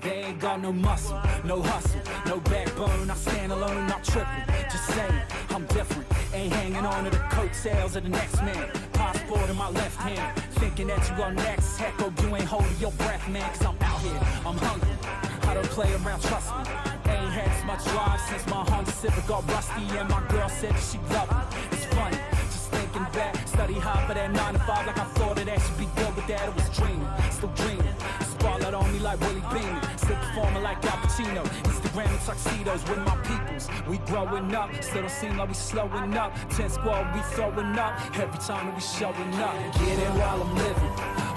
They ain't got no muscle, no hustle, no backbone. I stand alone, not tripping. Just saying, I'm different. Ain't hanging on to the coattails of the next man. Passport in my left hand, thinking that you are next. Heck, oh, you ain't holding your breath, man, cause I'm out here, I'm hungry. I don't play around, trust me. Ain't had as much drive since my Honda Civic got rusty, and my girl said she loved me. It's funny, just thinking back. Study hard for that 9 to 5, like I thought that I should be still dreaming. Spotlight on me like Willie Beamen. Still performing like Al Pacino. Instagram and tuxedos with my peoples. We growing up, still don't seem like we slowing up. 10 squad, we throwing up. Every time that we showing up. Get it while I'm living.